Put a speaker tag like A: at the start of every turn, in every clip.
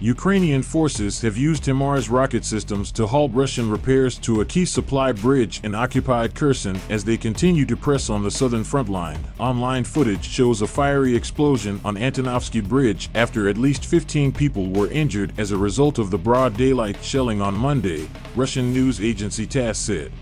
A: Ukrainian forces have used HIMARS rocket systems to halt Russian repairs to a key supply bridge in occupied Kherson as they continue to press on the southern front line. Online footage shows a fiery explosion on Antonovsky Bridge after at least 15 people were injured as a result of the broad daylight shelling on Monday, Russian news agency TASS said.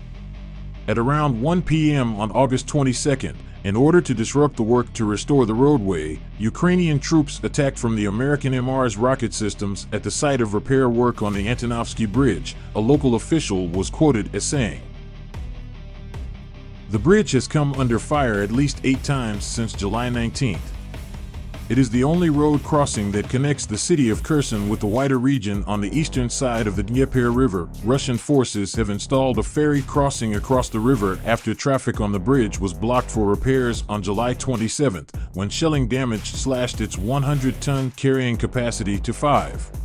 A: At around 1 p.m. on August 22nd, in order to disrupt the work to restore the roadway, Ukrainian troops attacked from the American HIMARS rocket systems at the site of repair work on the Antonovsky Bridge, a local official was quoted as saying. The bridge has come under fire at least eight times since July 19th. It is the only road crossing that connects the city of Kherson with the wider region on the eastern side of the Dnieper River. Russian forces have installed a ferry crossing across the river after traffic on the bridge was blocked for repairs on July 27, when shelling damage slashed its 100 ton carrying capacity to 5.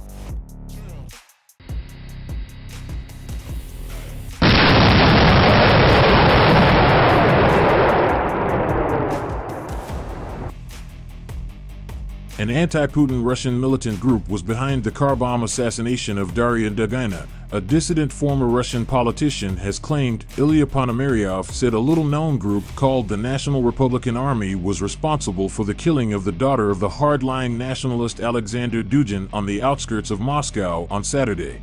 A: An anti-Putin Russian militant group was behind the car bomb assassination of Daria Dugina. A dissident former Russian politician has claimed Ilya Ponomaryov said a little-known group called the National Republican Army was responsible for the killing of the daughter of the hardline nationalist Alexander Dugin on the outskirts of Moscow on Saturday.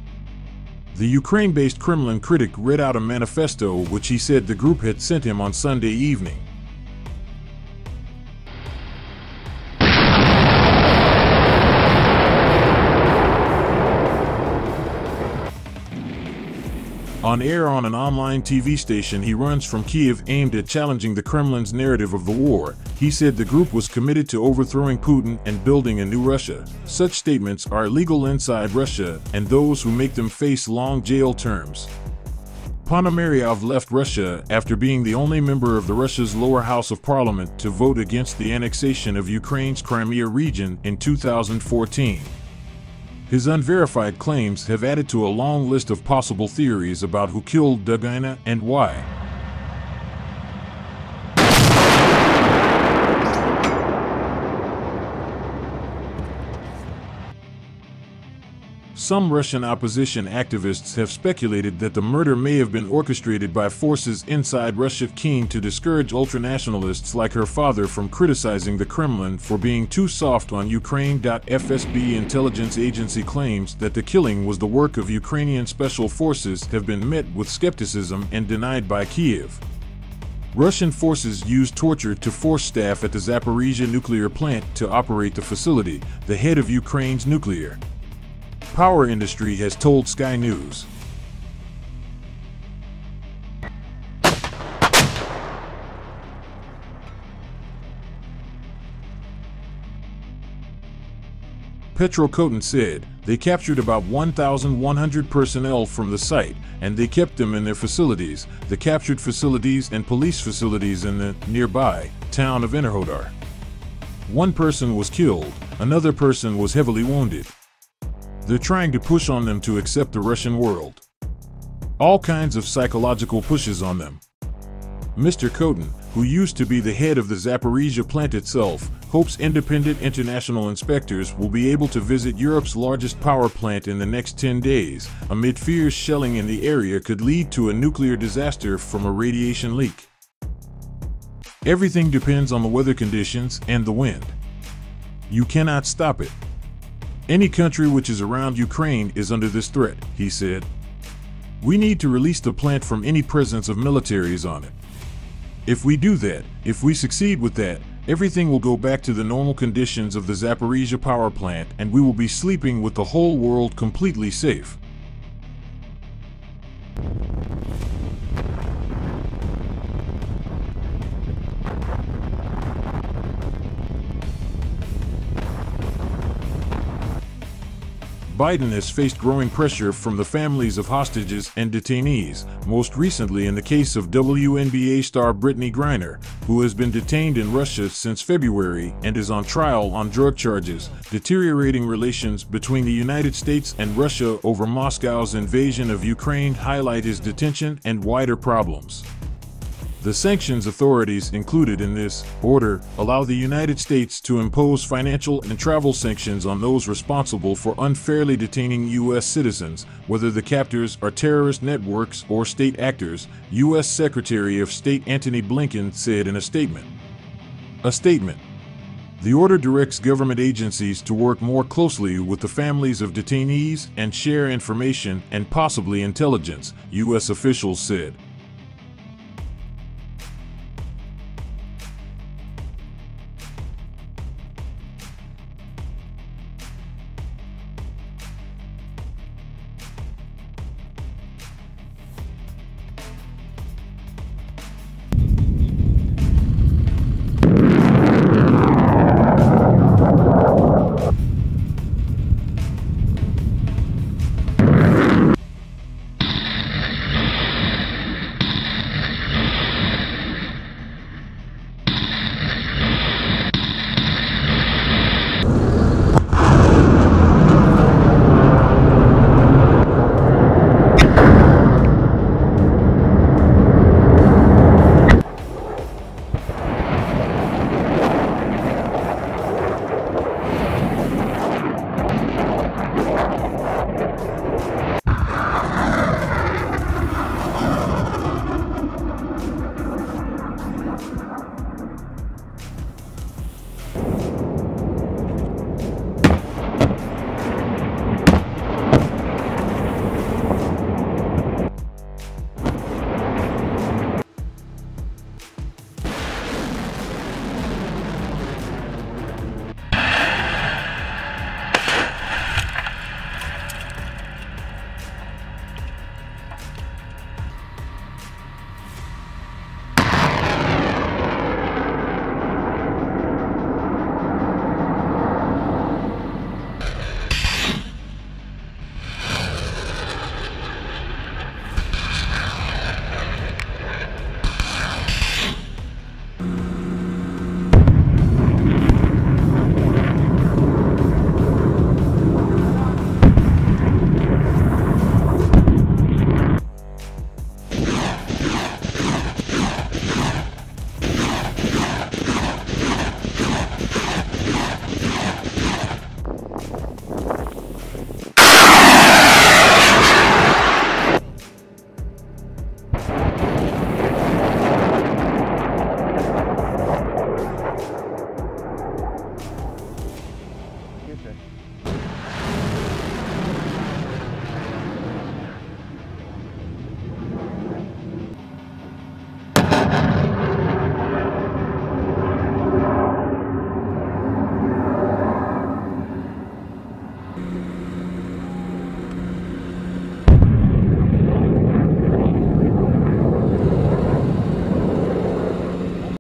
A: The Ukraine-based Kremlin critic read out a manifesto which he said the group had sent him on Sunday evening. On air on an online TV station he runs from Kiev aimed at challenging the Kremlin's narrative of the war, he said the group was committed to overthrowing Putin and building a new Russia. Such statements are illegal inside Russia, and those who make them face long jail terms. Ponomaryov left Russia after being the only member of the Russia's lower house of parliament to vote against the annexation of Ukraine's Crimea region in 2014. His unverified claims have added to a long list of possible theories about who killed Dugina and why. Some Russian opposition activists have speculated that the murder may have been orchestrated by forces inside Russia keen to discourage ultranationalists like her father from criticizing the Kremlin for being too soft on Ukraine. FSB intelligence agency claims that the killing was the work of Ukrainian special forces have been met with skepticism and denied by Kiev. Russian forces used torture to force staff at the Zaporizhia nuclear plant to operate the facility, the head of Ukraine's nuclear power industry has told Sky News. Petro Kotin said they captured about 1,100 personnel from the site and they kept them in their facilities, the captured facilities and police facilities in the nearby town of Enerhodar. One person was killed, another person was heavily wounded. They're trying to push on them to accept the Russian world. All kinds of psychological pushes on them. Mr. Kotin, who used to be the head of the Zaporizhia plant itself, hopes independent international inspectors will be able to visit Europe's largest power plant in the next 10 days, amid fears shelling in the area could lead to a nuclear disaster from a radiation leak. Everything depends on the weather conditions and the wind. You cannot stop it. Any country which is around Ukraine is under this threat, he said. We need to release the plant from any presence of militaries on it. If we do that, if we succeed with that, everything will go back to the normal conditions of the Zaporizhia power plant and we will be sleeping with the whole world completely safe. Biden has faced growing pressure from the families of hostages and detainees, most recently in the case of WNBA star Brittney Griner, who has been detained in Russia since February and is on trial on drug charges, deteriorating relations between the United States and Russia over Moscow's invasion of Ukraine highlight his detention and wider problems. The sanctions authorities included in this order allow the United States to impose financial and travel sanctions on those responsible for unfairly detaining U.S. citizens, whether the captors are terrorist networks or state actors, U.S. Secretary of State Antony Blinken said in a statement. A statement. The order directs government agencies to work more closely with the families of detainees and share information and possibly intelligence, U.S. officials said.